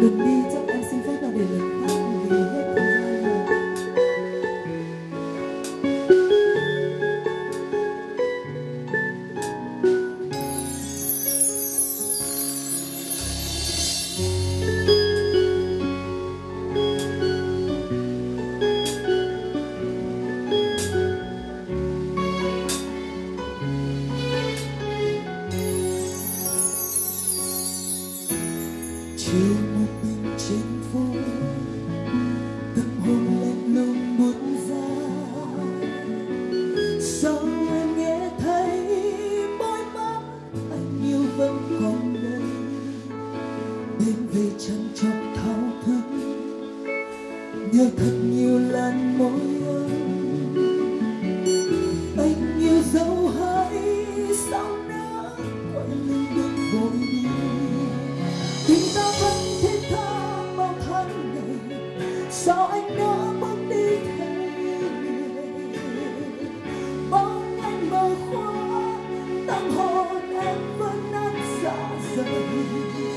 đừng đi. Chiều một mình trên phố tâm hồn lạnh lùng buốt ra sao em nghe thấy môi mắt anh yêu vẫn còn đây đêm về chẳng chọc thao thức nhớ thật nhiều lần môi sao anh đã mất đi thế Bóng anh mơ khóa tâm hồn em vẫn nát xa rời.